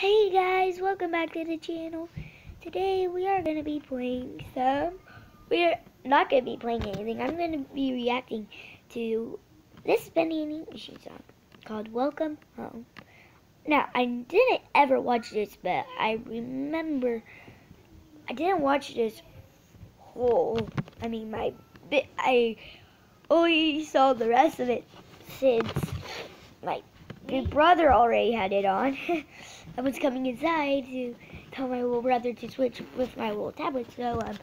Hey guys, welcome back to the channel. Today we are going to be playing some, we're not going to be playing anything. I'm going to be reacting to this Bendy and Ink Machine song called Welcome Home. Now, I didn't ever watch this, but I remember, I didn't watch this whole, I mean my, bit, I only saw the rest of it since my big brother already had it on. I was coming inside to tell my little brother to switch with my little tablet. So um,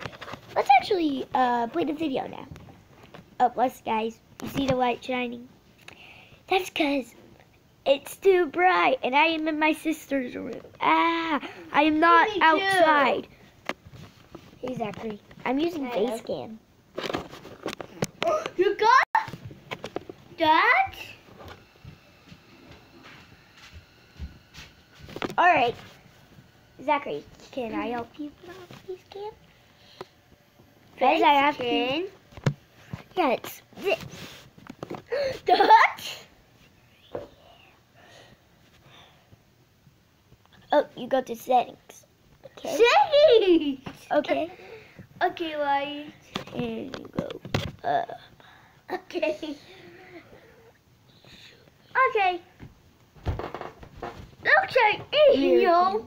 let's actually uh, play the video now. Oh, plus guys, you see the light shining? That's because it's too bright and I am in my sister's room. Ah, I am not Me outside. Zachary, I'm using face cam. You got that? All right, Zachary, can I help you face cam? Guys, I have to. Yeah, it's this. That? Oh, you go to settings. Okay. Say. Okay. Okay, why? And you go. Uh, Okay. Okay. Okay, rear yo.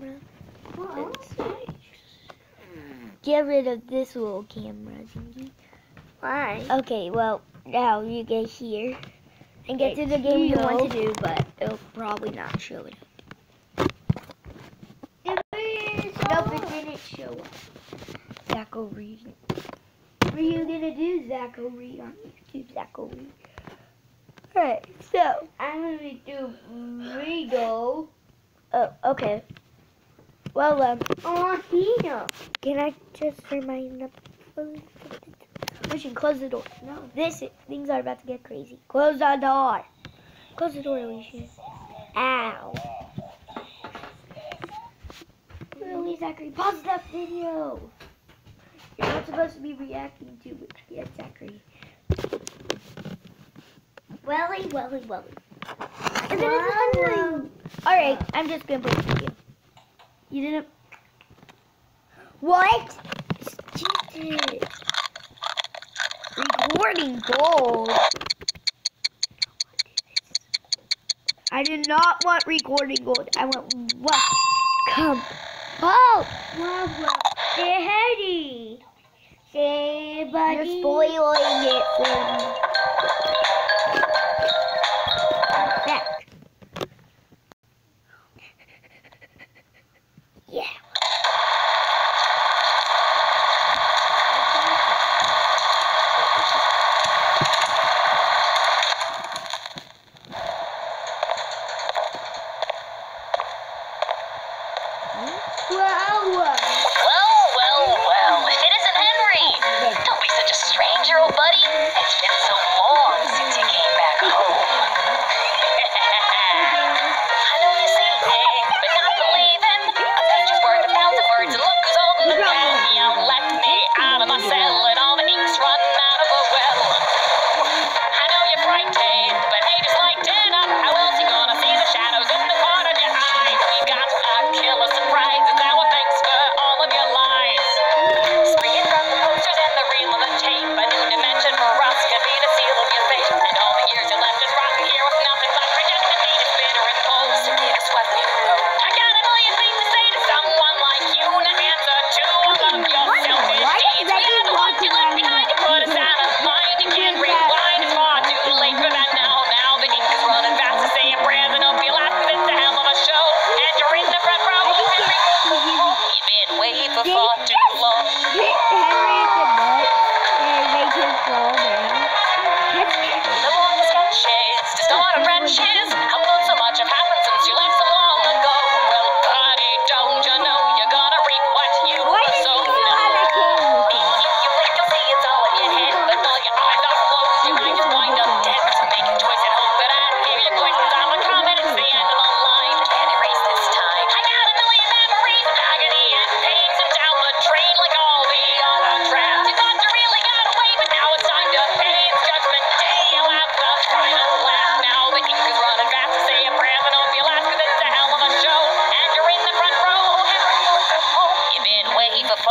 Get rid of this little camera, Zingy. Why? Okay, well, now you get here and get to the game you want to do, but it'll probably not show it. It is Nope, it didn't show up. Zachary. What are you gonna do, Zachary, on YouTube, Zachary? Alright, so. I'm gonna do Rigo Oh, okay. Well, um, on here. can I just remind up? We should close the door. No, this things are about to get crazy. Close the door. Close the door, Alicia. Ow. Really, Zachary, pause that video. You're not supposed to be reacting to it yet, Zachary. Welly, welly, welly. And then it's Wow. hungry. All right, I'm just gonna the video. You didn't. What? Recording gold. I did not want recording gold. I want what? Come. Oh, wow. Say Harry. Say buddy. you're spoiling it for me. Make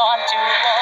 on to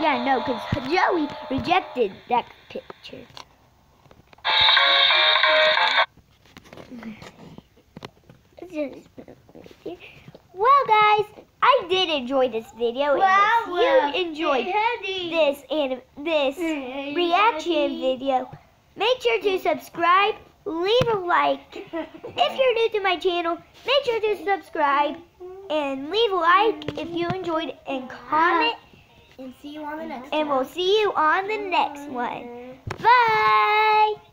Yeah, no, because Joey rejected that picture. Well, guys, I did enjoy this video. and if you enjoyed this and this reaction video, make sure to subscribe, leave a like. If you're new to my channel, make sure to subscribe and leave a like if you enjoyed and comment. And see you on the next And we'll see you on the next one. Mm-hmm. Bye!